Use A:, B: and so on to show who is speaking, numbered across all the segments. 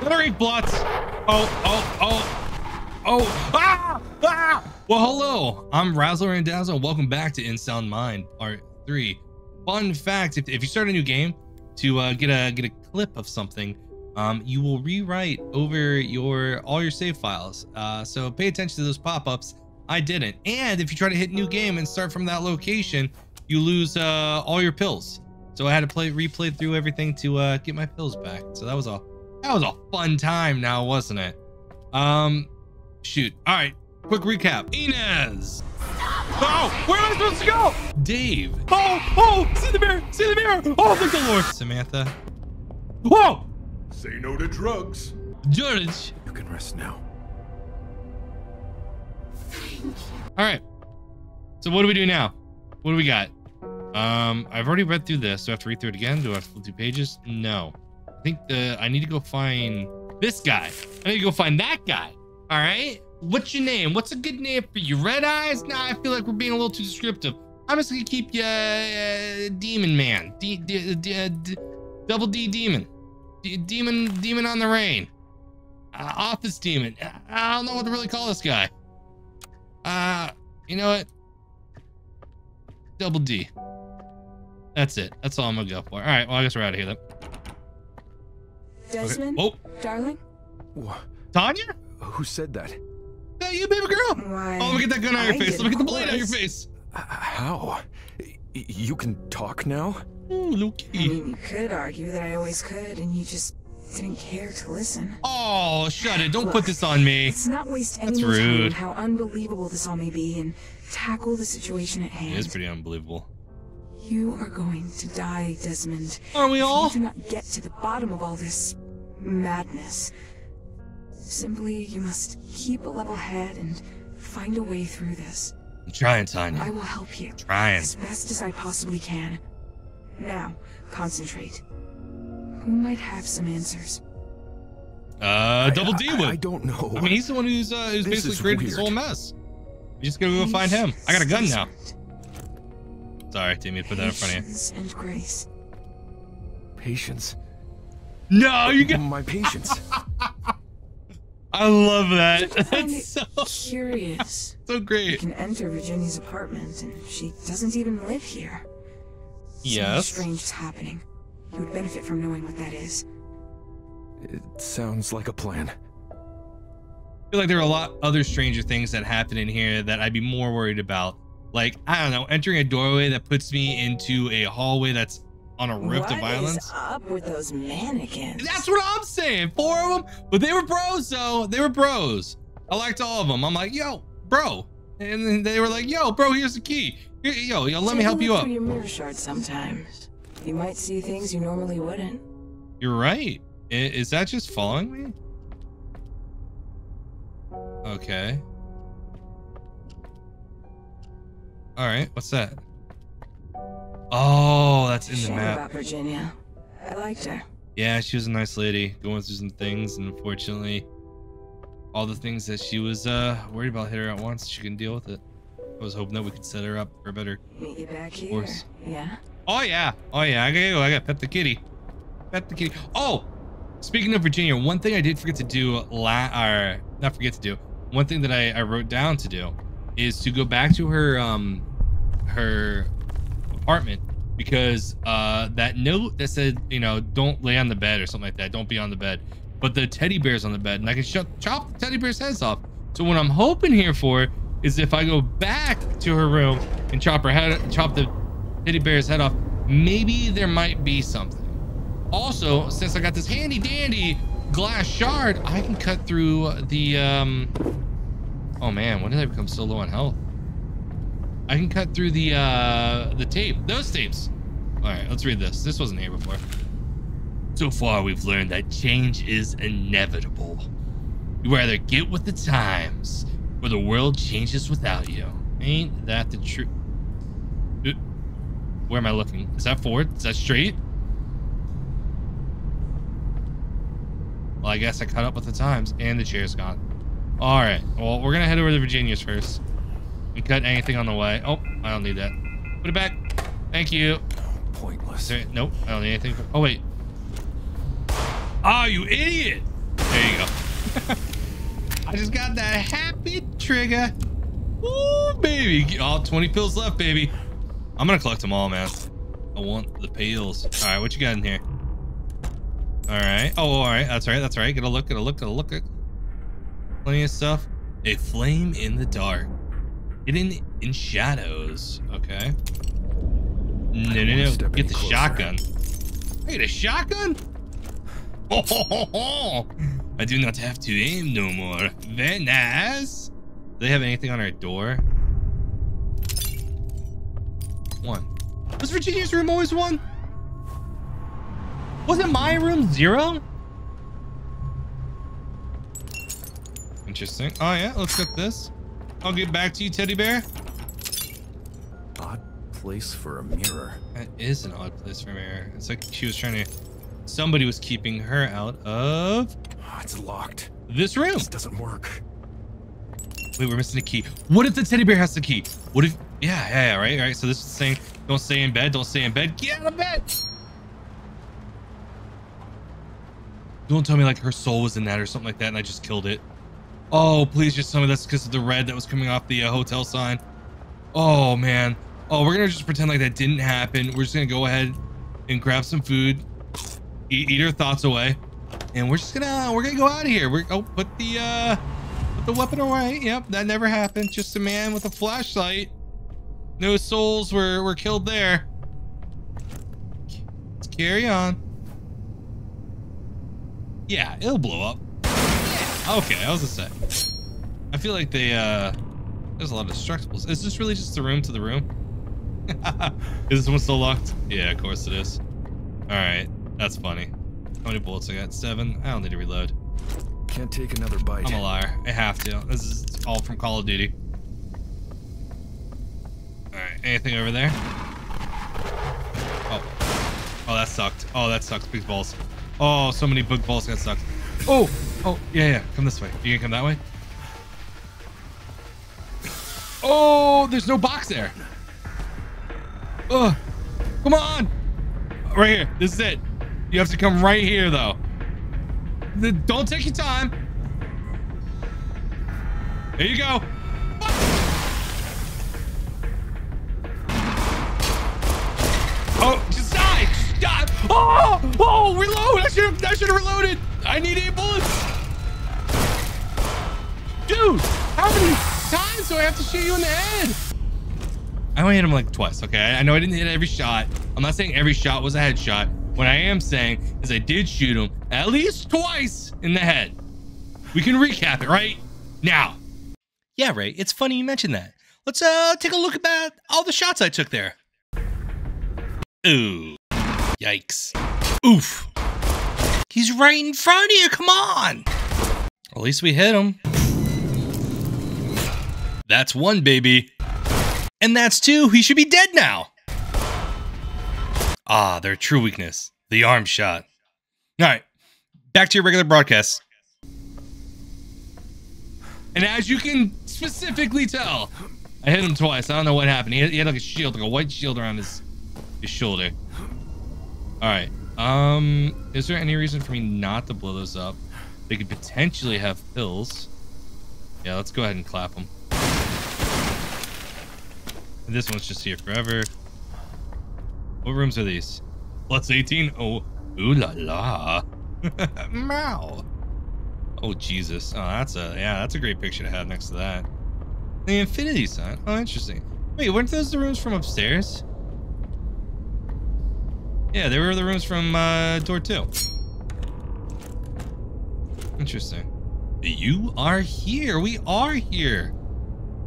A: Glittery Blotz. Oh, oh, oh, oh. Ah! Ah! Well, hello. I'm Razzler and Dazzle. Welcome back to In Sound Mind Part 3. Fun fact, if, if you start a new game to uh, get a get a clip of something, um, you will rewrite over your all your save files. Uh, so pay attention to those pop-ups. I didn't. And if you try to hit new game and start from that location, you lose uh, all your pills. So I had to play replay through everything to uh, get my pills back. So that was a that was a fun time now, wasn't it? Um, shoot. All right, quick recap. Inez. Oh, where am I supposed to go? Dave. Oh, oh, see the mirror, see the mirror. Oh, thank the Lord. Samantha. Whoa.
B: Say no to drugs.
A: George.
B: You can rest now.
A: All right. So what do we do now? What do we got? Um, I've already read through this. Do I have to read through it again? Do I have to flip through pages? No. I think the I need to go find this guy. I need to go find that guy. All right. What's your name? What's a good name for you? Red Eyes? Nah, I feel like we're being a little too descriptive. I'm just gonna keep you uh, Demon Man. D, D, D, uh, D, double D Demon. Demon Demon on the Rain. Uh, office Demon. I don't know what to really call this guy. Uh, you know what? Double D. That's it. That's all I'm gonna go for. All right. Well, I guess we're out of here then.
C: Desmond,
A: Oh,
C: darling.
B: Wha-
A: Tanya?
B: Who said that?
A: That you, baby girl?
C: Why?
A: Oh, let me get that gun out of your face. Let me get the blade out of your face.
B: H- how? You can talk now?
A: Hmm, Ooh,
C: I mean, you could argue that I always could, and you just didn't care to listen.
A: Oh, shut it. Don't put this on me.
C: Let's not waste any
A: That's
C: more time
A: rude.
C: how unbelievable this all may be, and tackle the situation at hand.
A: It is pretty unbelievable.
C: You are going to die, Desmond.
A: Aren't we all?
C: If you do not get to the bottom of all this madness, simply you must keep a level head and find a way through this.
A: I'm trying,
C: I will help you.
A: Trying.
C: as best as I possibly can. Now, concentrate. Who might have some answers?
A: Uh, Double D would.
B: I don't know.
A: I mean, he's the one who's uh, who's
B: This
A: basically
B: is
A: created this whole mess. You just gotta go find him. I got a gun now.
C: Desmond.
A: Sorry, didn't mean to put that in front of you.
C: Patience and grace.
B: patience.
A: No, you got.
B: My patience.
A: I love that.
C: I
A: That's so
C: curious.
A: so great.
C: You can enter Virginia's apartment, and she doesn't even live here. Yes. Something
A: Yes.
C: strange is happening. You would benefit from knowing what that is.
B: it sounds like a plan.
A: I feel like there are a lot other stranger things that happen in here that I'd be more worried about. Like, I don't know, entering a doorway that puts me into a hallway that's on a rift
C: What
A: of
C: is
A: violence.
C: up with those mannequins?
A: That's what I'm saying. Four of them, but they were bros though. They were bros. I liked all of them. I'm like, yo, bro, and then they were like, yo, bro, here's the key. Here- Yo, yo, let me
C: Take a
A: help you up.
C: your mirror shard sometimes. You might see things you normally wouldn't.
A: You're right. Is that just following me? Okay. All right. What's that? Oh, that's in the map.
C: about Virginia. I liked her.
A: Yeah, she was a nice lady, going through some things, and unfortunately, all the things that she was uh worried about hit her at once. She couldn't deal with it. I was hoping that we could set her up for a better.
C: Meet you back here.
A: course.
C: Yeah.
A: Oh yeah, oh yeah. I gotta go. I gotta pet the kitty. Pet the kitty. Oh, speaking of Virginia, one thing I did forget to do, la or not forget to do. One thing that I, I wrote down to do is to go back to her um her apartment because uh that note that said you know don't lay on the bed or something like that. Don't be on the bed. But the teddy bear's on the bed. And i can sh- chop the teddy bear's heads off. So what i'm hoping here for is if i go back to her room and chop her head chop the teddy bear's head off maybe there might be something. Also since i got this handy dandy glass shard i can cut through the um oh man when did i become so low on health I can cut through the uh the tape. Those tapes. All right, let's read this. This wasn't here before. So far, we've learned that change is inevitable. You either get with the times, or the world changes without you. Ain't that the truth? Where am I looking? Is that forward? Is that straight? Well, I guess I caught up with the times, and the chair's gone. All right. Well, we're gonna head over to Virginia's first. And cut anything on the way. Oh, I don't need that. Put it back. Thank you.
B: Pointless.
A: there, nope, I don't need anything. For, oh wait. Oh, you idiot! There you go. I just got that happy trigger. Ooh, baby. All 20 pills left, baby. I'm gonna collect them all, man. I want the pills. All right, what you got in here? All right. Oh, all right. That's right. That's right. Get a look. Get a look. Get a look. Plenty of stuff. A flame in the dark. Hidden in shadows. Okay. No, no, no. Get the
B: closer.
A: shotgun. I get a shotgun? Oh, ho, ho, ho. I do not have to aim no more. Very nice. Do they have anything on our door? One. Was Virginia's room always one? Wasn't my room zero? Interesting. Oh yeah, let's get this. I'll get back to you, teddy bear.
B: Odd place for a mirror.
A: That is an odd place for a mirror. It's like she was trying to. Somebody was keeping her out of
B: Oh, it's locked.
A: this room.
B: This doesn't work.
A: Wait, we're missing a key. What if the teddy bear has the key? What if? Yeah, yeah, yeah, right, right. So this is saying, don't stay in bed. Don't stay in bed. Get out of bed. Don't tell me like her soul was in that or something like that, and I just killed it. Oh, please just tell me that's because of the red that was coming off the uh, hotel sign. Oh man. Oh, we're gonna just pretend like that didn't happen. We're just gonna go ahead and grab some food, eat, eat our thoughts away, and we're just gonna we're gonna go out of here. We're oh put the uh put the weapon away. Yep, that never happened. Just a man with a flashlight. No souls were were killed there. Let's carry on. Yeah, it'll blow up. Okay, I was gonna say. I feel like they uh there's a lot of destructibles. Is this really just the room to the room? is this one still locked? Yeah, of course it is. Alright, that's funny. How many bullets I got? Seven? I don't need to reload.
B: Can't take another bite.
A: I'm a liar. I have to. This is all from Call of Duty. Alright, anything over there? Oh. Oh, that sucked. Oh, that sucks. Big balls. Oh, so many big balls got sucked. Oh! Oh, yeah, yeah. Come this way. You gonna come that way? Oh, there's no box there. Oh, come on. Right here. This is it. You have to come right here, though. Don't take your time. There you go. Oh, just die! Just die! Oh! Oh! Reload! I should have. I should have reloaded. I need eight bullets. Dude, how many times do I have to shoot you in the head? I only hit him like twice. Okay, I I know I didn't hit every shot. I'm not saying every shot was a headshot. What I am saying is I did shoot him at least twice in the head. We can recap it right now. Yeah, Ray. It's funny you mentioned that. Let's uh take a look about all the shots I took there. Ooh. Yikes. Oof. He's right in front of you. Come on. At least we hit him. That's one, baby. And that's two. He should be dead now. Ah, their true weakness. The arm shot. All right. Back to your regular broadcast. And as you can specifically tell, I hit him twice. I don't know what happened. He had, he had like a shield, like a white shield around his his shoulder. All right. Um, is there any reason for me not to blow those up? They could potentially have pills. Yeah, let's go ahead and clap them. This one's just here forever. What rooms are these? Plus 18? Oh, ooh la la. Oh, Jesus. Oh, that's a, yeah, that's a great picture to have next to that. The infinity sign. Oh, interesting. Wait, weren't those the rooms from upstairs? Yeah, they were the rooms from uh, door two. Interesting. You are here. We are here.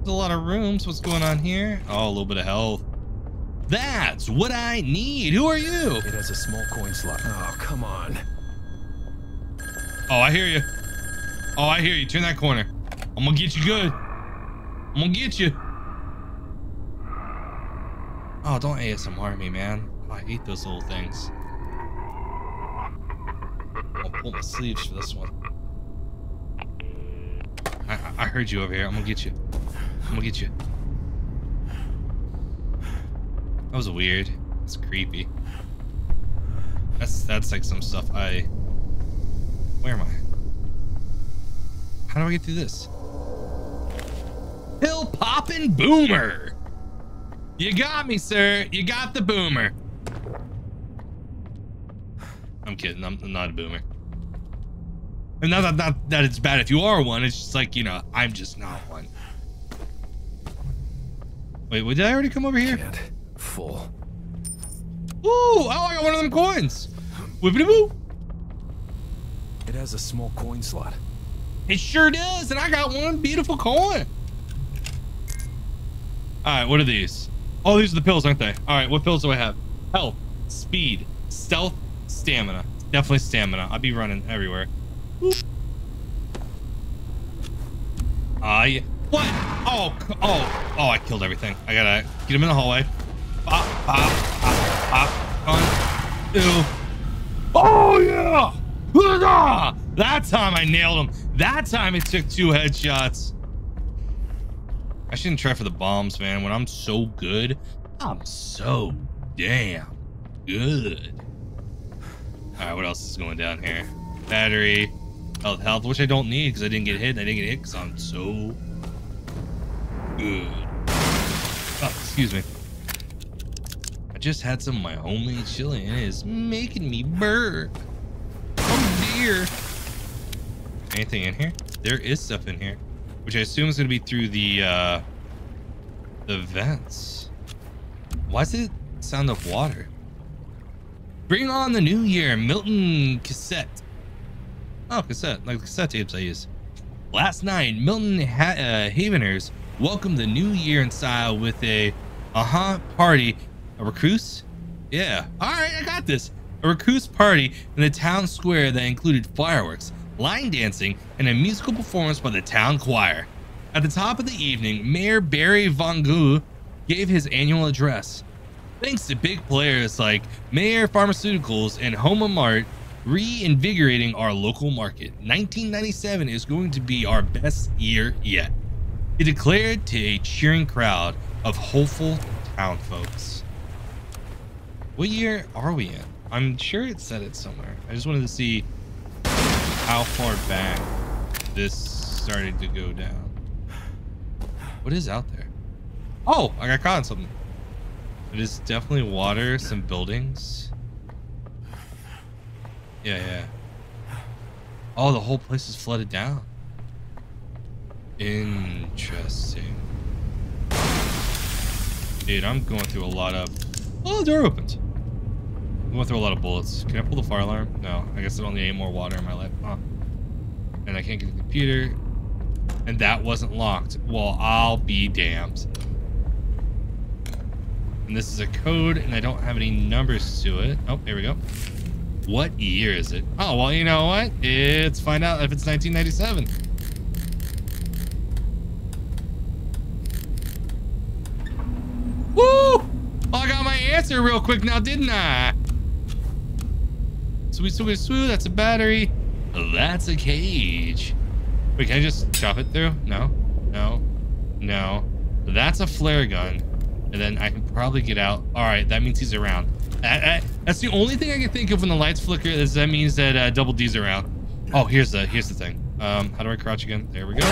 A: There's a lot of rooms. What's going on here? Oh, a little bit of health. That's what I need. Who are you?
B: It has a small coin slot. Oh, come on.
A: Oh, I hear you. Oh, I hear you. Turn that corner. I'm gonna get you good. I'm gonna get you. Oh, don't ASMR me, man. Oh, I hate those little things. I'll pull my sleeves for this one. I, I- I heard you over here. I'm gonna get you. I'm gonna get you. That was weird. That's creepy. That's that's like some stuff I. Where am I? how do I get through this? Pill popping boomer. You got me, sir. You got the boomer. I'm kidding. I'm, I'm not a boomer. And not that, not that it's bad if you are one. It's just like, you know, I'm just not one. Wait, did I already come over here?
B: Can't. Full.
A: Ooh, oh, I got one of them coins. Whippity woo.
B: It has a small coin slot.
A: It sure does, and I got one beautiful coin. All right, what are these? Oh, these are the pills, aren't they? All right, what pills do I have? Health, speed, stealth, stamina. Definitely stamina. I'll be running everywhere. Ah, yeah. What? Oh, oh, oh, I killed everything. I gotta get him in the hallway. Pop, pop, pop, pop. One, two. Oh, yeah. That time I nailed him. That time it took two headshots. I shouldn't try for the bombs, man. When I'm so good, I'm so damn good. All right, what else is going down here? Battery, health, health, which I don't need because I didn't get hit. I didn't get hit because I'm so. Oh, excuse me. I just had some of my homemade chili and it is making me burp. Oh dear. Anything in here? There is stuff in here, which I assume is going to be through the uh, the vents. Why does it sound of water? Bring on the new year, Milton cassette. Oh, cassette, like cassette tapes I use. Last night, Milton ha uh, Haveners welcomed the new year in style with a uh-huh party. A recluse? Yeah. All right, I got this. A recluse party in the town square that included fireworks, line dancing, and a musical performance by the town choir. At the top of the evening, Mayor Barry Von Gogh gave his annual address. Thanks to big players like Mayor Pharmaceuticals and Homa Mart reinvigorating our local market, 1997 is going to be our best year yet. He declared to a cheering crowd of hopeful town folks. What year are we in? I'm sure it said it somewhere. I just wanted to see how far back this started to go down. What is out there? Oh, I got caught in something. It is definitely water, some buildings. Yeah, yeah. Oh, the whole place is flooded down. Interesting. Dude, I'm going through a lot of... Oh, the door opens. I'm going through a lot of bullets. Can I pull the fire alarm? No, I guess I need any more water in my life. Huh. And I can't get the computer. And that wasn't locked. Well, I'll be damned. And this is a code, and I don't have any numbers to it. Oh, here we go. What year is it? Oh, well, you know what? Let's find out if it's 1997. Woo! Oh, I got my answer real quick now, didn't I? So sweet, sweet, sweet. That's a battery. That's a cage. Wait, can I just chop it through? No, no, no. That's a flare gun. And then I can probably get out. All right, that means he's around. I, I, that's the only thing I can think of when the lights flicker is that means that uh, Double D's around. Oh, here's the here's the thing. Um, how do I crouch again? There we go.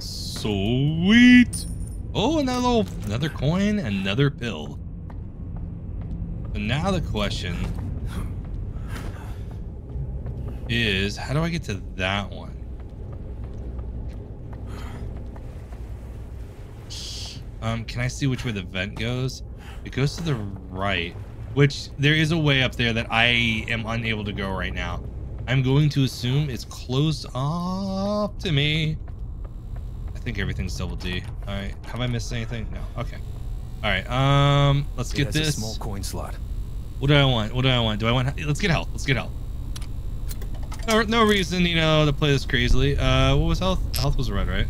A: Sweet. Oh, another another coin, another pill. So now the question is, how do I get to that one? Um, can I see which way the vent goes? It goes to the right, which there is a way up there that I am unable to go right now. I'm going to assume it's closed off to me. I think everything's double D. All right, have I missed anything? No. Okay. All right. Um, let's
B: It
A: get this.
B: a small coin slot.
A: What do I want? What do I want? Do I want? Let's get health. Let's get health. No, no reason, you know, to play this crazily. Uh, what was health? Health was red, right?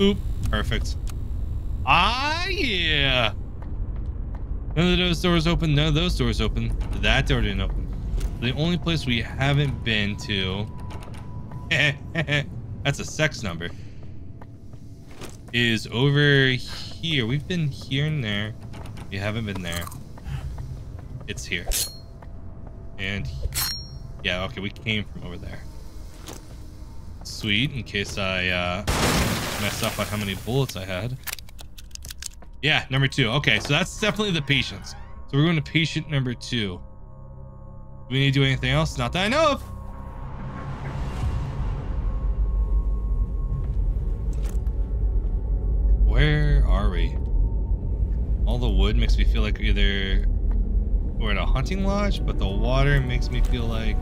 A: Oop. Perfect. Ah, yeah. None of those doors open. None of those doors open. That door didn't open. The only place we haven't been to. that's a sex number. Is over here. We've been here and there. We haven't been there. It's here. And Yeah, okay, we came from over there. Sweet, in case I uh, messed up on how many bullets I had. Yeah, number two. Okay, so that's definitely the patients. So we're going to patient number two. Do we need to do anything else? Not that I know of. The wood makes me feel like either we're at a hunting lodge, but the water makes me feel like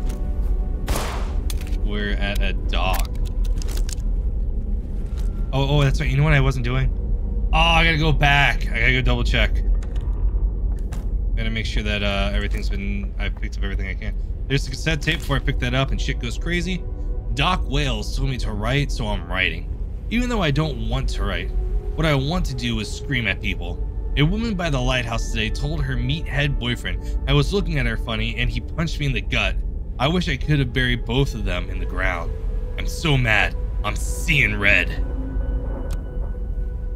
A: we're at a dock. Oh, oh, that's right. You know what I wasn't doing? Oh, I gotta go back. I gotta go double check. Gotta make sure that uh, everything's been. I've picked up everything I can. There's a cassette tape before I pick that up, and shit goes crazy. Doc Wales told me to write, so I'm writing. Even though I don't want to write, what I want to do is scream at people. A woman by the lighthouse today told her meathead boyfriend I was looking at her funny, and he punched me in the gut. I wish I could have buried both of them in the ground. I'm so mad. I'm seeing red.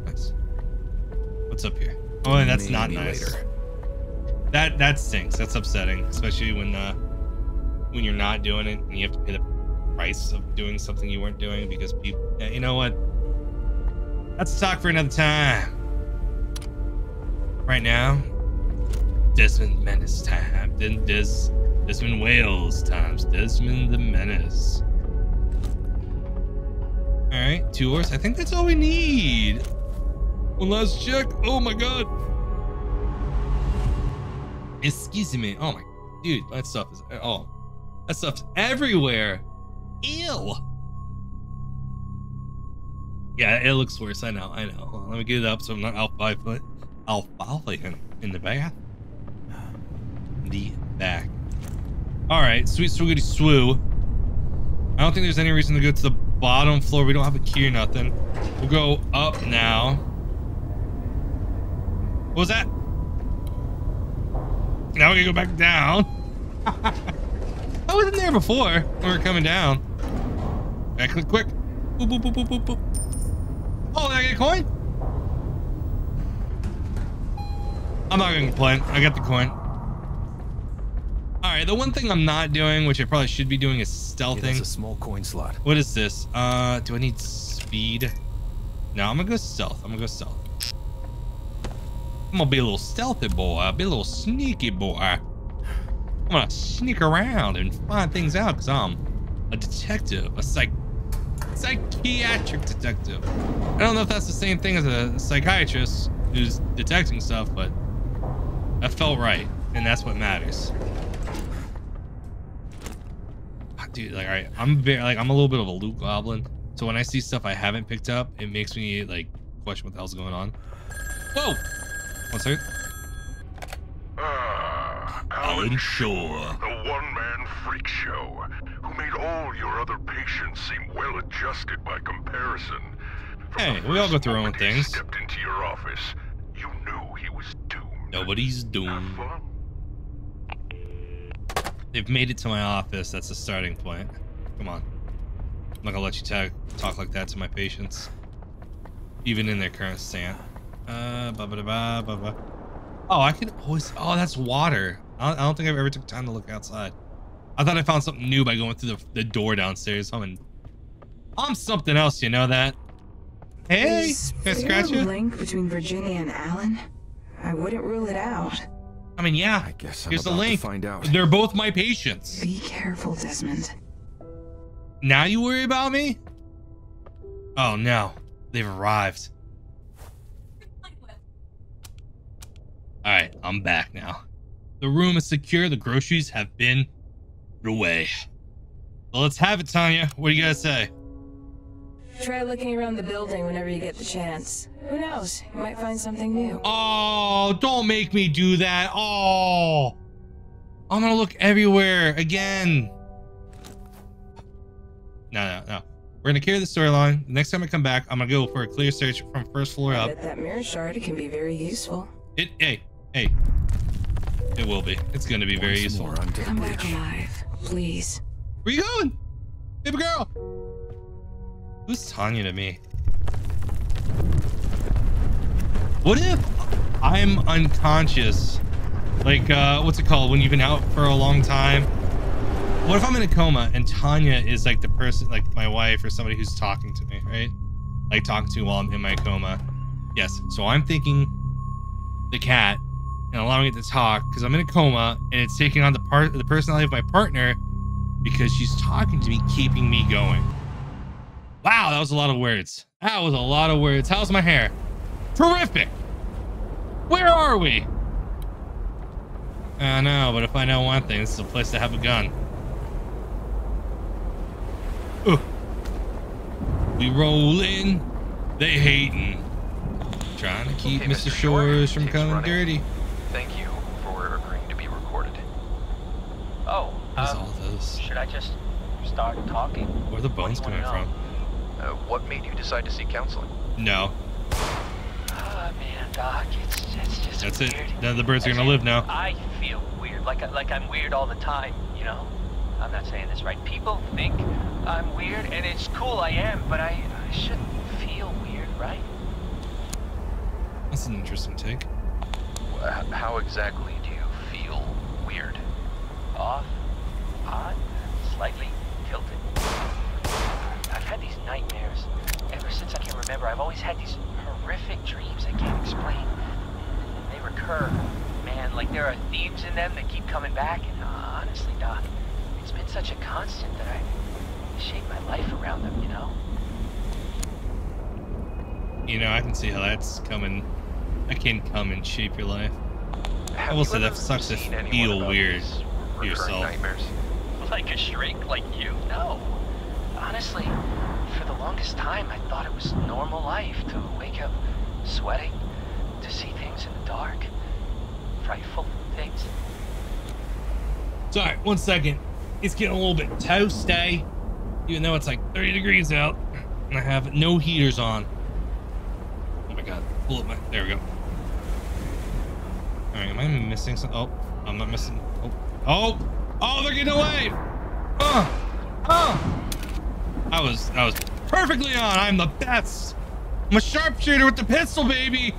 A: Nice. What's up here? Oh, and that's not nice.
B: later.
A: That that stinks. That's upsetting, especially when uh when you're not doing it and you have to pay the price of doing something you weren't doing because people. Yeah, you know what? Let's talk for another time. Right now, Desmond Menace time. Then Des Desmond Wales times Desmond the Menace. All right, two horse. I think that's all we need. One last check. Oh my god. Excuse me. Oh my, dude, that stuff is oh, that stuff's everywhere. Ew. Yeah, it looks worse. I know. I know. Let me get it up so I'm not out five foot. Alfalfa in, in the back. The back. All right, sweet swiggity swoo. I don't think there's any reason to go to the bottom floor. We don't have a key or nothing. We'll go up now. What was that? Now we can go back down. I wasn't there before when we were coming down. I click quick. Boop, boop, boop, boop, boop, boop. Oh, did I get a coin? I'm not gonna complain. I got the coin. All right, the one thing I'm not doing, which I probably should be doing, is
B: Yeah,
A: stealthing.
B: that's a small coin slot.
A: What is this? Uh, do I need speed? No, I'm gonna go stealth. I'm gonna go stealth. I'm gonna be a little stealthy boy. I'll be a little sneaky boy. I'm gonna sneak around and find things out because I'm a detective, a psych, psychiatric detective. I don't know if that's the same thing as a psychiatrist who's detecting stuff, but that felt right, and that's what matters. Ah, Dude, like, all right, I'm very, like, I'm a little bit of a loot goblin. So when I see stuff I haven't picked up, it makes me like question what the hell's going on. Whoa! One second.
D: Ah, Alan Shore, the one-man freak show, who made all your other patients seem well-adjusted by comparison. From
A: Hey, we all go through our own things.
D: Stepped into your office, you knew he was doomed.
A: Nobody's doomed. They've made it to my office. That's the starting point. Come on. I'm not gonna let you ta- talk like that to my patients, even in their current state. Uh, ba ba ba ba ba. Oh, I can always. Oh, that's water. I don't, I don't think I've ever took time to look outside. I thought I found something new by going through the, the door downstairs. I'm in. I'm something else. You know that. Hey,
C: Is
A: can I scratch you?
C: link between Virginia and Alan? I wouldn't rule it out.
A: I mean, yeah.
B: I guess I'm
A: Here's the
B: about
A: link.
B: to find out.
A: They're both my patients.
C: Be careful, Desmond.
A: Now you worry about me? Oh no, they've arrived. Alright, I'm back now. The room is secure, the groceries have been put away. Well, let's have it, Tanya. What do you guys say?
C: Try looking around the building whenever you get the chance. Who knows? You might find something new.
A: Oh, don't make me do that. Oh, I'm gonna look everywhere again. No, no, no. We're gonna carry the storyline. Next time I come back, I'm gonna go for a clear search from first floor up.
C: that mirror shard can be very useful.
A: It, hey, hey. It will be. It's gonna be very useful.
B: more onto the
C: Come back
B: bridge.
C: alive, please.
A: Where you going? Baby girl. Who's Tanya to me? What if I'm unconscious? Like, uh, what's it called? When you've been out for a long time what if I'm in a coma and Tanya is like the person, like my wife or somebody who's talking to me, right? Like talking to while I'm in my coma. Yes. So I'm thinking the cat and allowing it to talk because I'm in a coma and it's taking on the part the personality of my partner because she's talking to me, keeping me going. Wow, that was a lot of words. That was a lot of words. How's my hair? Terrific. Where are we? I know, but if I know one thing, this is a place to have a gun. Ooh. We rolling, they hating. Trying to keep
E: Okay,
A: Mr. Shores from coming
E: running.
A: dirty.
E: Thank you for agreeing to be recorded.
F: Oh,
A: What is
F: um,
A: all this?
F: should I just start talking?
A: Where are the bones
F: What do you
A: coming from?
E: Uh, what made you decide to seek counseling?
A: No,
F: Doc, it's, it's just
A: that's
F: weird.
A: it. Of the birds are gonna live now.
F: I feel weird, like I- like I'm weird all the time, you know? I'm not saying this right. People think I'm weird, and it's cool, I am, but I, I shouldn't feel weird, right?
A: That's an interesting take.
E: How exactly do you feel weird?
F: Off, odd, slightly tilted. I've had these nightmares ever since I can remember. I've always had these horrific dreams I can't explain. They recur, man, like there are themes in them that keep coming back. And uh, honestly, Doc, it's been such a constant that I shape my life around them, you know?
A: You know, I can see how that's coming. I can come and shape your life.
E: Have
A: will say that sucks to feel weird yourself.
E: Nightmares?
F: Like a shrink like you? No. Honestly, for the longest time, I thought it was normal life to sweating, to see things in the dark, frightful things.
A: Sorry, one second. It's getting a little bit toasty, even though it's like 30 degrees out, and I have no heaters on. Oh my god, pull up my. There we go. All right, am I missing some? Oh, I'm not missing. Oh, oh, oh, they're getting away. Oh, oh. I was, I was perfectly on. I'm the best. I'm a sharpshooter with the pistol, baby.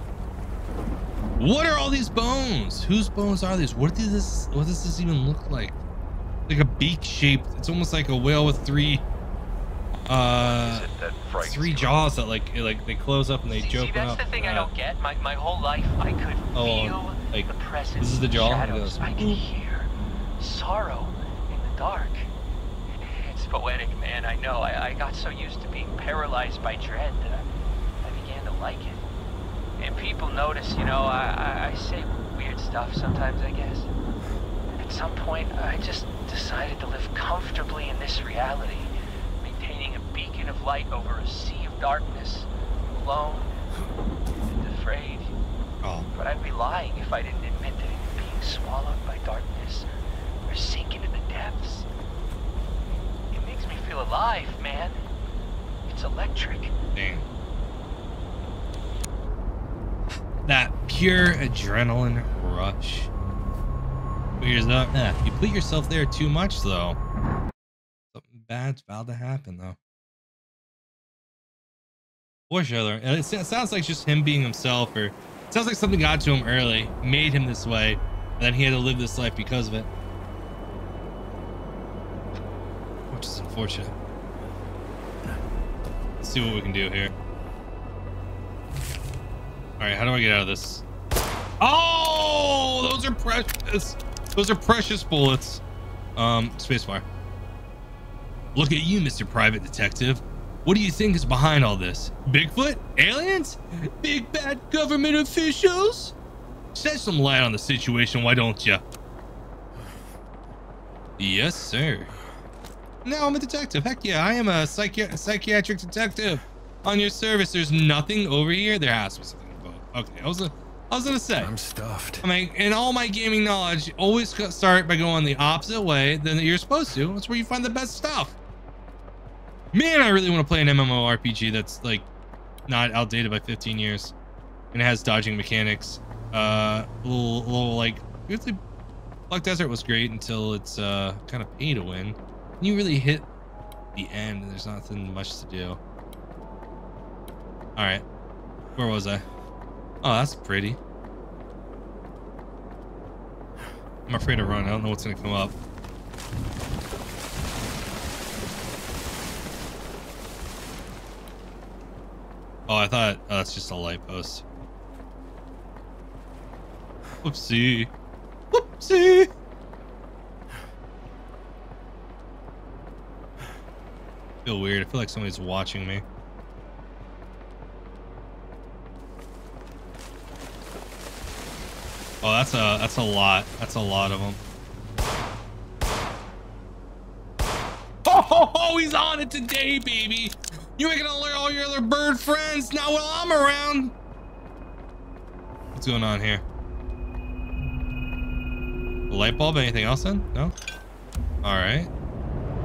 A: What are all these bones? Whose bones are these? What does this? What does this even look like? Like a beak shaped. It's almost like a whale with three, uh,
E: Is it that frightens
A: three jaws that like like they close up and they
F: see,
A: joke
F: see, that's
A: up.
F: the thing I
A: Uh,
F: don't get. My, my whole life, I could
A: Oh,
F: feel
A: like,
F: the presence.
A: this is the
F: of
A: jaw?
F: Shadows. I can hear sorrow in the dark. It's poetic, man. I know. I, I got so used to being paralyzed by dread that I, I like it. And people notice, you know, I, I, I say weird stuff sometimes, I guess. At some point, I just decided to live comfortably in this reality, maintaining a beacon of light over a sea of darkness, alone and afraid.
A: Oh,
F: But I'd be lying if I didn't admit that it being swallowed by darkness or sink into the depths. It makes me feel alive, man. It's electric.
A: dang. That pure adrenaline rush. Here's the, eh, you put yourself there too much though. Something bad's about to happen though. Or Schiller. And it, sounds like just him being himself, or sounds like something got to him early, made him this way, and then he had to live this life because of it. Which is unfortunate. Let's see what we can do here. Alright, how do I get out of this? Oh, those are precious. Those are precious bullets. Um, spacebar. Look at you, Mr. Private Detective. What do you think is behind all this? Bigfoot? Aliens? Big bad government officials? Shed some light on the situation, why don't you? Yes, sir. No, I'm a detective. Heck yeah, I am a psychi- psychiatric detective. On your service, there's nothing over here. There has to be something above. Okay, I was, I was gonna say.
B: I'm stuffed.
A: I mean, in all my gaming knowledge, always start by going the opposite way than you're supposed to. That's where you find the best stuff. Man, I really want to play an MMORPG that's like not outdated by 15 years, and it has dodging mechanics. Uh, a little, a little like usually Black Desert was great until it's uh kind of pay to win. And You really hit the end, and there's nothing much to do. All right, where was I? Oh, that's pretty. I'm afraid to run. I don't know what's going to come up. Oh, I thought oh, that's just a light post. Whoopsie. Whoopsie. I feel weird. I feel like somebody's watching me. Oh, that's a that's a lot. That's a lot of them. Oh, he's on it today, baby. You ain't gonna alert all your other bird friends now while I'm around. What's going on here? Light bulb? Anything else then? No? All right.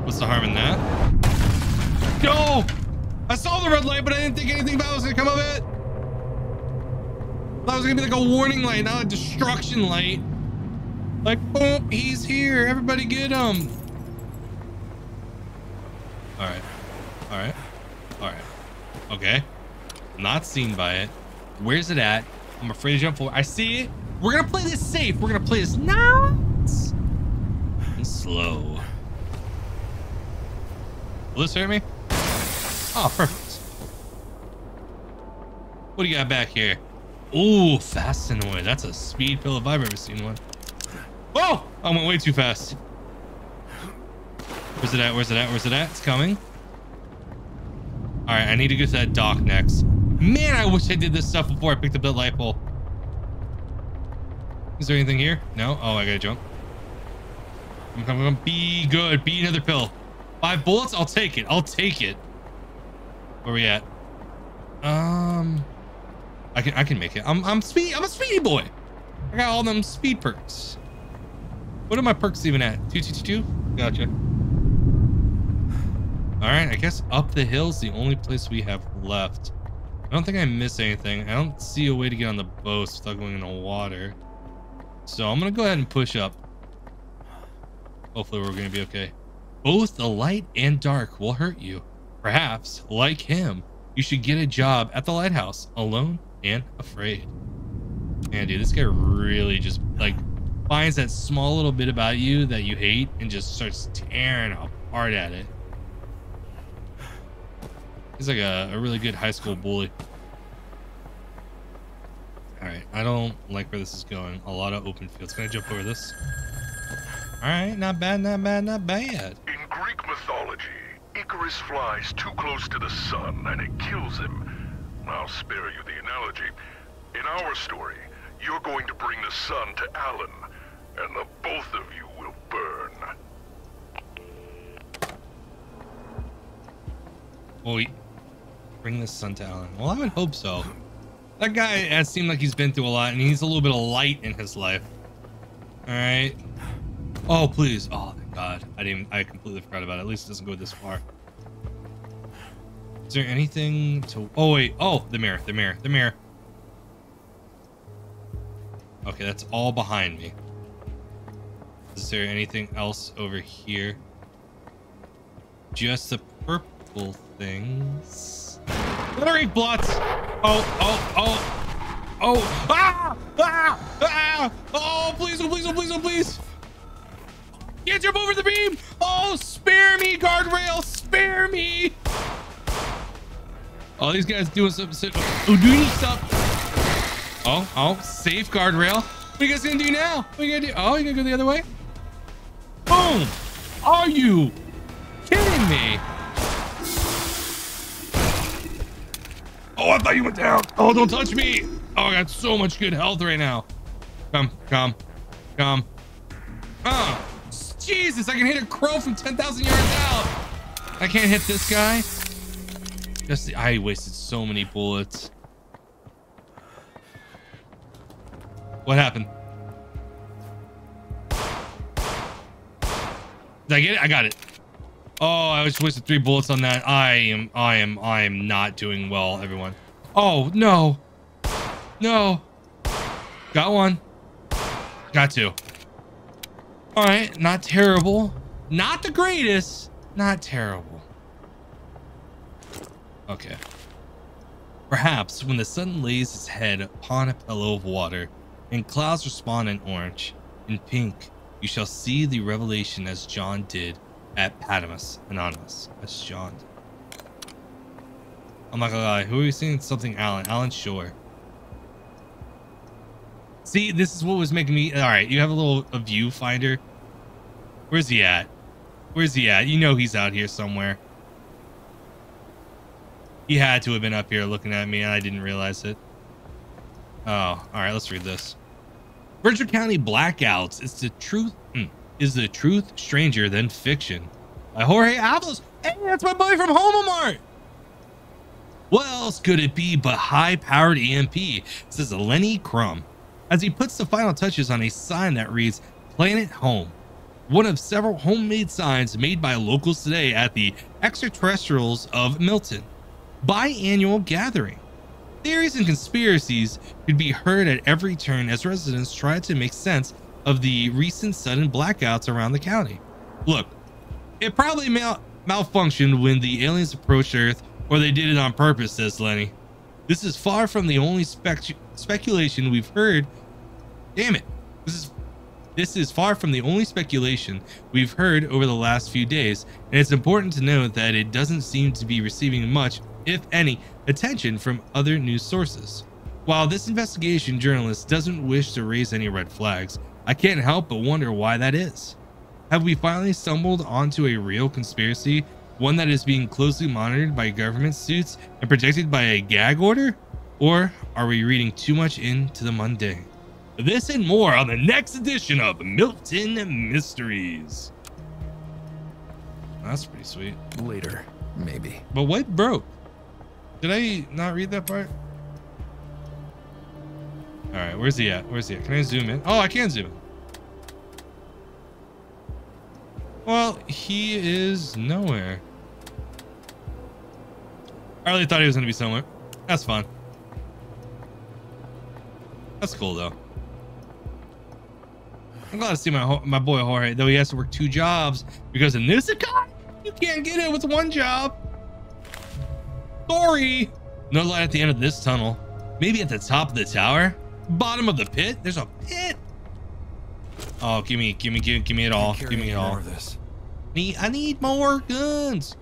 A: What's the harm in that? Go! I saw the red light, but I didn't think anything bad was gonna come of it. That was gonna be like a warning light, not a destruction light. Like, boom, he's here. Everybody get him. All right. All right. All right. Okay. Not seen by it. Where's it at? I'm afraid to jump forward. I see it. We're gonna play this safe. We're gonna play this and slow. Will this hurt me? Oh, perfect. What do you got back here? Ooh, Fastenoid. That's a speed pill if I've ever seen one. Oh, I went way too fast. Where's it at? Where's it at? Where's it at? It's coming. All right, I need to get to that dock next. Man, I wish I did this stuff before I picked up that light pole. Is there anything here? No? Oh, I gotta jump. I'm coming. Be good. Be another pill. Five bullets? I'll take it. I'll take it. Where we at? Um, I can I can make it. I'm I'm speed. I'm a speedy boy. I got all them speed perks. What are my perks even at? Two two two two. Gotcha. All right. I guess up the hill's is the only place we have left. I don't think I miss anything. I don't see a way to get on the boat without going in the water. So I'm gonna go ahead and push up. Hopefully we're gonna be okay. Both the light and dark will hurt you. Perhaps, like him, you should get a job at the lighthouse, alone and afraid. Man, dude, this guy really just like finds that small little bit about you that you hate and just starts tearing apart at it. He's like a, a really good high school bully. All right, I don't like where this is going. A lot of open fields. Can I jump over this? All right, not bad, not bad, not bad.
D: In Greek mythology, Icarus flies too close to the sun and it kills him. I'll spare you the analogy. In our story, you're going to bring the sun to Alan, and the both of you will burn.
A: Well, bring the sun to Alan. Well, I would hope so. That guy has seemed like he's been through a lot, and he's a little bit of light in his life. All right. Oh, please. Oh, thank God. I didn't. I completely forgot about it. At least it doesn't go this far. Is there anything to? Oh wait. Oh, the mirror. The mirror. The mirror. Okay, that's all behind me. Is there anything else over here? Just the purple things. Glittery blots. Oh, oh, oh, oh, ah, ah, ah, oh, please, oh, please, oh, please, oh, please. Can't jump over the beam. Oh, spare me, guardrail, spare me. Oh, these guys doing something. Oh, doing stuff. Oh, oh, safeguard rail. What are you guys gonna do now? What are you gonna do? Oh, you gonna go the other way? Boom. Are you kidding me? Oh, I thought you went down. Oh, don't touch me. Oh, I got so much good health right now. Come, come, come. Oh, Jesus, I can hit a crow from 10,000 yards out. I can't hit this guy. Just the, I wasted so many bullets. What happened? Did I get it? I got it. Oh, I just wasted three bullets on that. I am, I am, I am not doing well, everyone. Oh, no. No. Got one. Got two. All right, not terrible. Not the greatest. Not terrible. Okay. Perhaps when the sun lays its head upon a pillow of water, and clouds respond in orange, and pink, you shall see the revelation as John did at Patmos Anonymous. As John. I'm not gonna lie. Who are you seeing? Something Alan. Alan Shore. See, this is what was making me. All right, you have a little a viewfinder. Where's he at? Where's he at? You know he's out here somewhere. He had to have been up here looking at me, and I didn't realize it. Oh, all right. Let's read this. Virgil County blackouts. It's the truth. mm, Is the truth stranger than fiction? By Jorge Avalos. Hey, that's my boy from Homomart. What else could it be but high-powered EMP? Says Lenny Crum, as he puts the final touches on a sign that reads "Planet Home." One of several homemade signs made by locals today at the Extraterrestrials of Milton biannual gathering. Theories and conspiracies could be heard at every turn as residents try to make sense of the recent sudden blackouts around the county. Look, it probably mal- malfunctioned when the aliens approached Earth, or they did it on purpose, says Lenny. This is far from the only spec- speculation we've heard. Damn it. This is this is far from the only speculation we've heard over the last few days, and it's important to note that it doesn't seem to be receiving much, if any, attention from other news sources. While this investigation journalist doesn't wish to raise any red flags, I can't help but wonder why that is. Have we finally stumbled onto a real conspiracy, one that is being closely monitored by government suits and protected by a gag order? Or are we reading too much into the mundane? This and more on the next edition of Milton Mysteries. That's pretty sweet.
B: Later, maybe.
A: But what broke? Did I not read that part? All right, where's he at? Where's he at? Can I zoom in? Oh, I can zoom in. Well, he is nowhere. I really thought he was going to be somewhere. That's fun. That's cool, though. I'm glad to see my my boy Jorge, though he has to work two jobs because in this economy, you can't get it with one job. Sorry. No light at the end of this tunnel. Maybe at the top of the tower? Bottom of the pit? There's a pit. Oh, give me, give me, give, give me it all. Give me it all.
B: of this.
A: Need, I need more guns.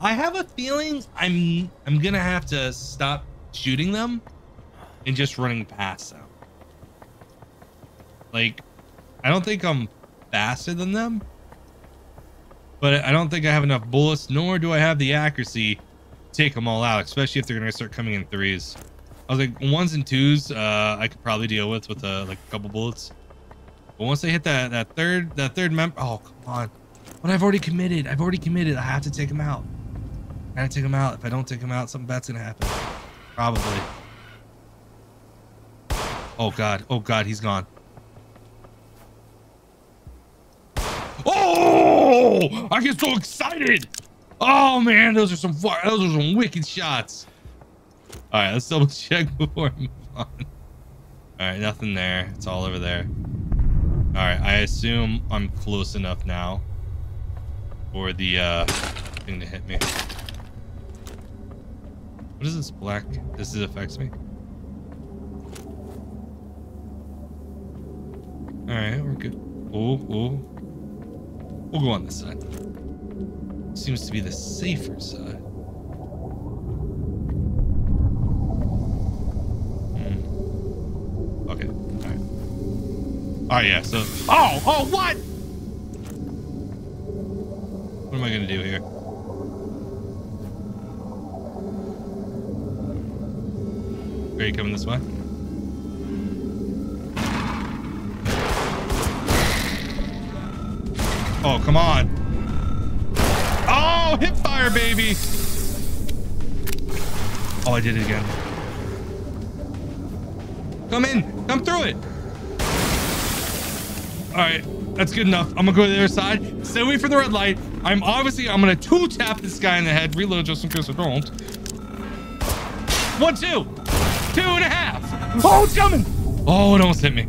A: I have a feeling I'm I'm gonna have to stop shooting them and just running past them. Like, I don't think I'm faster than them, but I don't think I have enough bullets, nor do I have the accuracy take them all out, especially if they're gonna start coming in threes. I was like ones and twos, uh, I could probably deal with with uh, like a couple bullets. But once they hit that that third that third member, oh come on! But I've already committed. I've already committed. I have to take him out. I gotta take him out. If I don't take him out, something bad's gonna happen. Probably. Oh god. Oh god. He's gone. Oh! I get so excited. Oh man, those are some fu- those are some wicked shots. All right, let's double check before I move on. All right, nothing there. It's all over there. All right, I assume I'm close enough now for the uh, thing to hit me. What is this black? This affects me. All right, we're good. Oh, oh. We'll go on this side. Seems to be the safer side. Hmm. Okay. All right. Oh yeah. So. Oh. Oh. What? What am I gonna do here? Are you coming this way? Oh, come on. Oh, hip fire, baby. Oh, I did it again. Come in. Come through it. All right. That's good enough. I'm gonna go to the other side. Stay away from the red light. I'm obviously I'm gonna two tap this guy in the head. Reload just in case I don't. One, two, two and a half. Oh, it's coming. Oh, it almost hit me.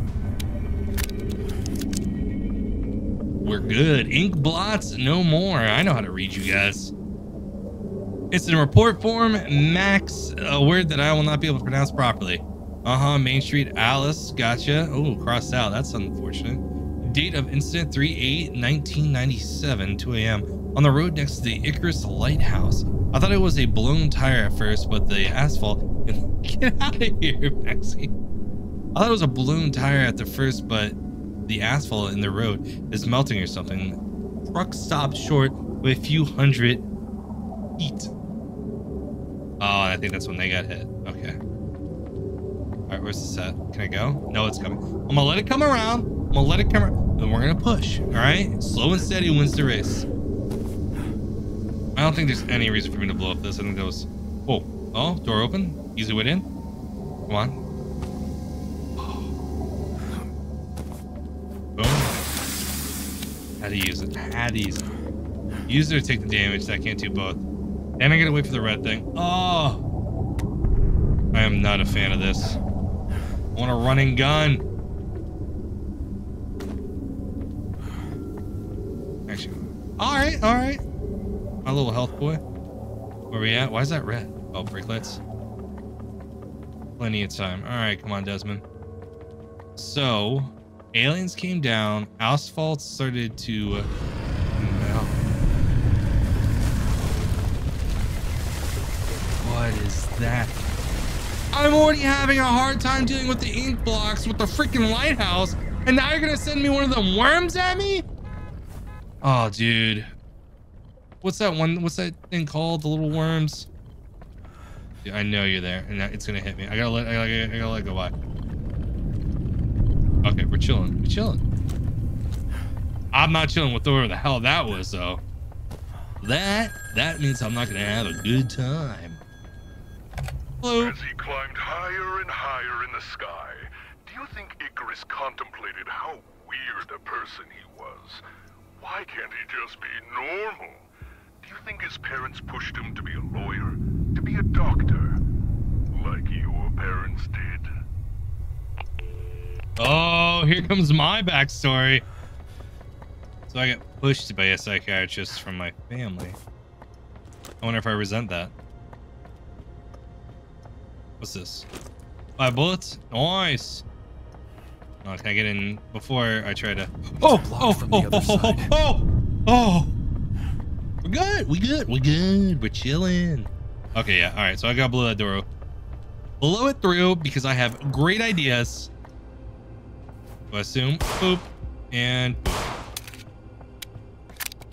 A: Good. Ink blots, no more. I know how to read you guys. It's in report form, Max, a word that I will not be able to pronounce properly. Uh huh. Main Street, Alice, gotcha. Oh, crossed out. That's unfortunate. Date of incident 3 8 1997, 2 a.m. on the road next to the Icarus Lighthouse. I thought it was a blown tire at first, but the asphalt. Get out of here, Maxie. I thought it was a balloon tire at the first, but the asphalt in the road is melting or something. Truck stopped short with a few hundred feet. Oh, I think that's when they got hit. Okay. All right, where's the set? Can I go? No, it's coming. I'm gonna let it come around. I'm gonna let it come around. Then we're gonna push. All right. Slow and steady wins the race. I don't think there's any reason for me to blow up this. I think that was. Oh, oh, door open. Easy way in. Come on. How to use it. How to use it. Use it or take the damage. I can't do both. And I gotta wait for the red thing. Oh! I am not a fan of this. I want a running gun. Actually, all right, all right. My little health boy. Where we at? Why is that red? Oh, lights. Plenty of time. All right, come on, Desmond. So, aliens came down. Asphalt started to uh, melt. What is that? I'm already having a hard time dealing with the ink blocks with the freaking lighthouse, and now you're gonna send me one of them worms at me? Oh, dude. What's that one? What's that thing called? The little worms? Dude, I know you're there, and it's gonna hit me. I gotta let. I gotta, I gotta let go by. Okay, we're chilling. We're chilling. I'm not chilling with whoever the hell that was, though. That that means I'm not gonna have a good time. Hello.
D: As he climbed higher and higher in the sky, do you think Icarus contemplated how weird a person he was? Why can't he just be normal? Do you think his parents pushed him to be a lawyer? To be a doctor? Like your parents did?
A: Oh, here comes my backstory. So I got pushed by a psychiatrist from my family. I wonder if I resent that. What's this? Five bullets? Nice. Oh, can I get in before I try to? Oh, oh,
B: from the
A: oh,
B: other
A: oh, oh,
B: side.
A: oh, oh. We're good. We good. We good. We're chilling. Okay, yeah. All right. So I got to blow that door. Blow it through because I have great ideas. Assume. Boop. And.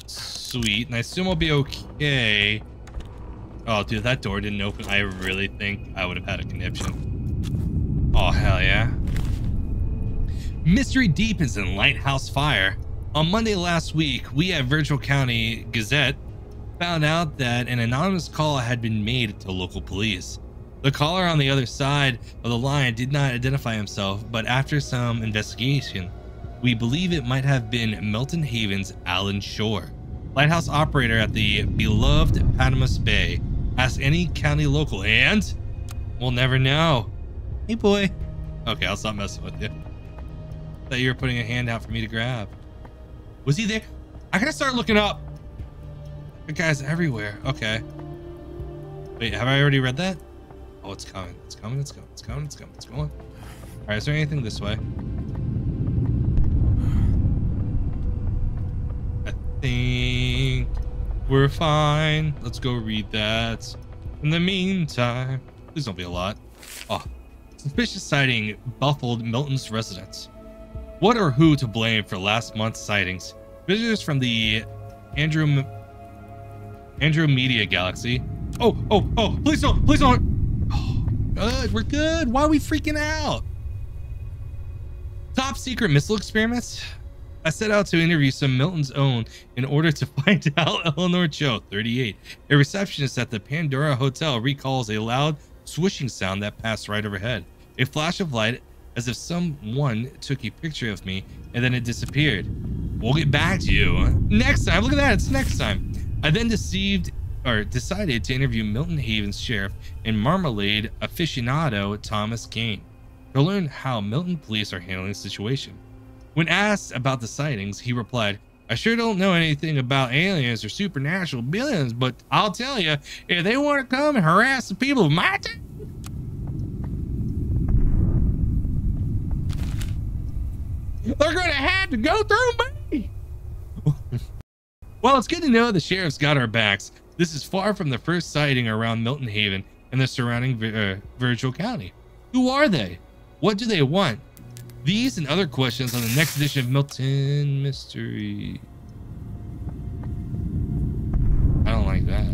A: Sweet. And I assume I'll be okay. Oh, dude, that door didn't open. I really think I would have had a conniption. Oh, hell yeah. Mystery deepens in Lighthouse Fire. On Monday last week, we at Virgil County Gazette found out that an anonymous call had been made to local police. The caller on the other side of the line did not identify himself, but after some investigation, we believe it might have been Milton Haven's Alan Shore, lighthouse operator at the beloved Panamas Bay. Ask any county local, and we'll never know. Hey, boy. Okay, I'll stop messing with you. That you were putting a hand out for me to grab. Was he there? I gotta start looking up. The guy's everywhere. Okay. Wait, have I already read that? Oh, it's coming. It's coming. It's coming. It's coming. It's coming. It's going. All right. Is there anything this way? I think we're fine. Let's go read that. In the meantime, please don't be a lot. Oh, suspicious sighting buffled Milton's residence. What or who to blame for last month's sightings? Visitors from the Androm Andromeda galaxy. Oh, oh, oh, please don't, please don't. Good, we're good. Why are we freaking out? Top secret missile experiments? I set out to interview some Milton's own in order to find out Eleanor Cho, 38, a receptionist at the Pandora Hotel, recalls a loud swishing sound that passed right overhead. A flash of light as if someone took a picture of me and then it disappeared. We'll get back to you next time. Look at that, it's next time. I then deceived or decided to interview Milton Haven's sheriff and marmalade aficionado Thomas Kane to learn how Milton police are handling the situation. When asked about the sightings, he replied, I sure don't know anything about aliens or supernatural beings, but I'll tell you, if they want to come and harass the people of my town, They're gonna have to go through me. well, it's good to know the sheriff's got our backs. This is far from the first sighting around Milton Haven and the surrounding uh, Virgil County. Who are they? What do they want? These and other questions on the next edition of Milton Mystery. I don't like that.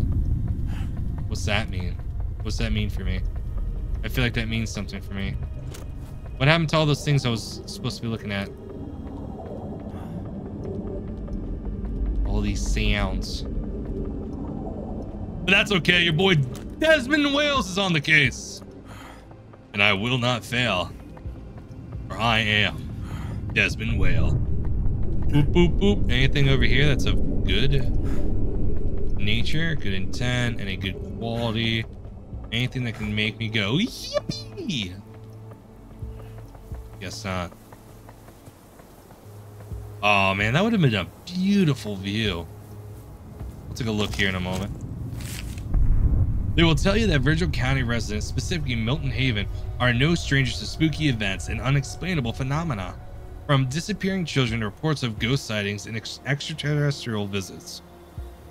A: What's that mean? What's that mean for me? I feel like that means something for me. What happened to all those things I was supposed to be looking at? All these sounds. But that's okay. Your boy Desmond Wales is on the case. And I will not fail. For I am Desmond Whale. Boop, boop, boop. Anything over here that's of good nature, good intent, and a good quality. Anything that can make me go, yippee! Guess not. Oh man, that would have been a beautiful view. I'll take a look here in a moment. They will tell you that Virgil County residents, specifically Milton Haven, are no strangers to spooky events and unexplainable phenomena, from disappearing children to reports of ghost sightings and ex extraterrestrial visits.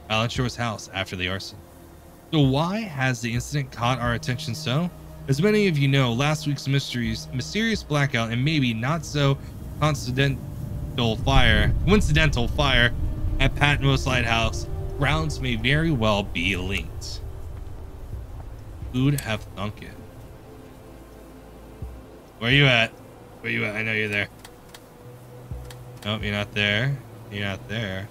A: Alan Shore's house after the arson. So why has the incident caught our attention so? As many of you know, last week's mysteries, mysterious blackout and maybe not so coincidental fire, coincidental fire at Patmos Lighthouse grounds may very well be linked. Who'd have thunk it? Where you at? Where you at? I know you're there. Nope, you're not there. You're not there.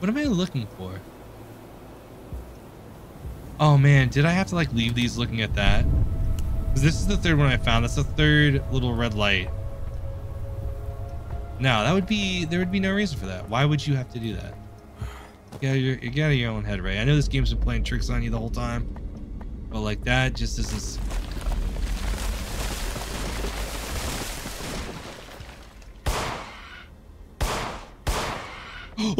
A: What am I looking for? Oh man, did I have to like leave these looking at that? Because this is the third one I found. That's the third little red light. No, that would be, there would be no reason for that. Why would you have to do that? Yeah, you're, you get out of your own head, right? I know this game's been playing tricks on you the whole time. But like that just isn't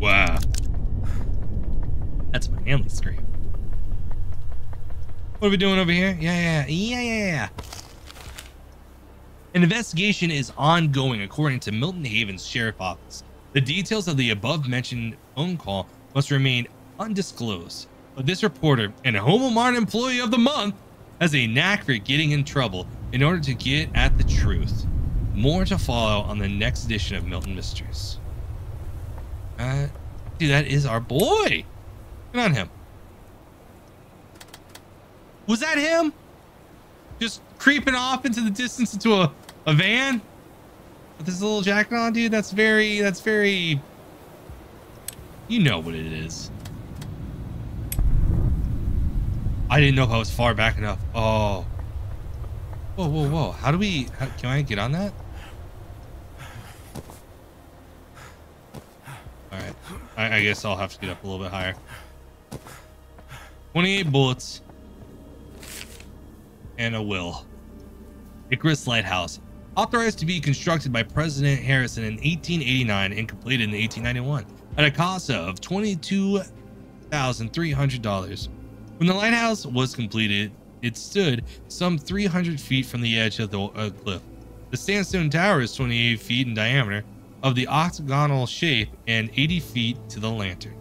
A: wow. That's my manly scream. What are we doing over here? Yeah, yeah, yeah, yeah, yeah. An investigation is ongoing according to Milton Haven's Sheriff Office. The details of the above mentioned phone call must remain undisclosed. But this reporter and Homo Mart employee of the month has a knack for getting in trouble in order to get at the truth. More to follow on the next edition of Milton Mysteries. Uh, dude, that is our boy. Good on him. Was that him? Just creeping off into the distance into a, a van? With his little jacket on, dude? That's very, that's very... You know what it is. I didn't know if I was far back enough. Oh. Whoa, whoa, whoa. How do we... How, can I get on that? Alright. I, I guess I'll have to get up a little bit higher. 28 bullets. And a will. Icarus Lighthouse. Authorized to be constructed by President Harrison in 1889 and completed in 1891 at a cost of $22,300. When the lighthouse was completed, it stood some 300 feet from the edge of the uh, cliff. The sandstone tower is 28 feet in diameter, of the octagonal shape, and 80 feet to the lantern.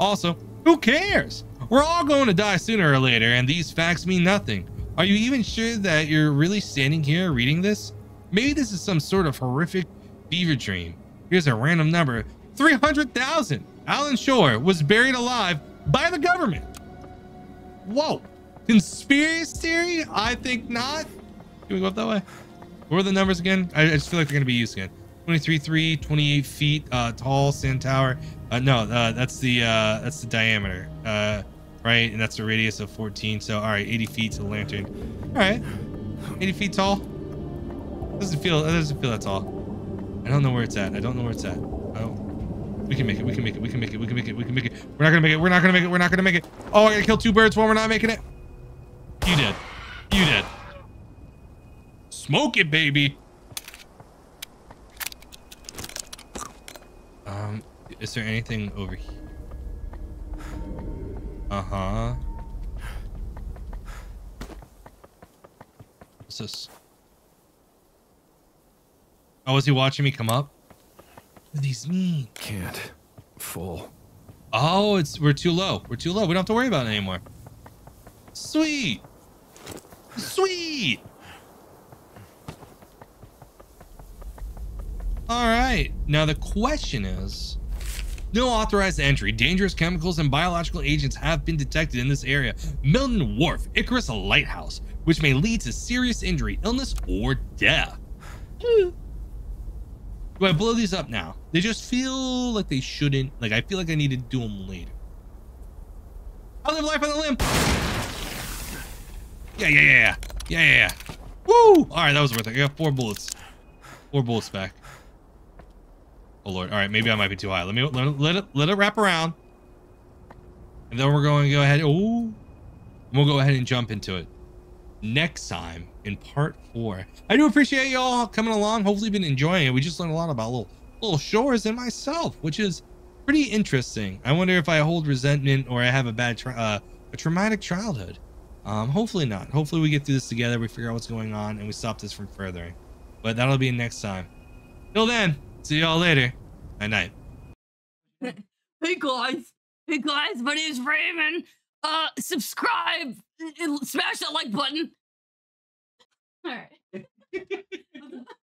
A: Also, who cares? We're all going to die sooner or later, and these facts mean nothing. Are you even sure that you're really standing here reading this? Maybe this is some sort of horrific fever dream. Here's a random number 300,000. Alan Shore was buried alive by the government. Whoa. Conspiracy theory? I think not. Can we go up that way? What are the numbers again? I, I just feel like they're going to be used again. 23, 3, 28 feet uh, tall sand tower. Uh, no, uh, that's the uh, that's the diameter, uh, right? And that's the radius of 14. So, all right, 80 feet to the lantern. All right, 80 feet tall. Doesn't feel doesn't feel that tall. I don't know where it's at. I don't know where it's at. Oh, we can make it. We can make it. We can make it. We can make it. We can make it. We're not gonna make it. We're not gonna make it. We're not gonna make it. Oh, I gotta kill two birds while we're not making it. You did. You did. Smoke it, baby. Um, is there anything over here? Uh-huh. What's this? Oh, is he watching me come up? What do these mean?
B: Can't. Full.
A: Oh, it's we're too low. We're too low. We don't have to worry about it anymore. Sweet. Sweet. All right. Now the question is no authorized entry. Dangerous chemicals and biological agents have been detected in this area. Milton Wharf, Icarus Lighthouse, which may lead to serious injury, illness, or death. Do I blow these up now? They just feel like they shouldn't. Like I feel like I need to do them later. I live life on the limb. Yeah, yeah, yeah, yeah, yeah, yeah. Woo! All right, that was worth it. I got four bullets. Four bullets back. Oh lord. All right, maybe I might be too high. Let me let, it- let it let it wrap around, and then we're going to go ahead. Oh, we'll go ahead and jump into it next time in part four. I do appreciate you all coming along. Hopefully, been enjoying it. We just learned a lot about little little shores and myself, which is pretty interesting. I wonder if I hold resentment or I have a bad uh, a traumatic childhood. Um, hopefully not. Hopefully we get through this together. We figure out what's going on and we stop this from furthering. But that'll be next time. Till then, see y'all later. Night night.
G: Hey guys, hey guys, my name's Raymond. Uh, subscribe, smash that like button. All right.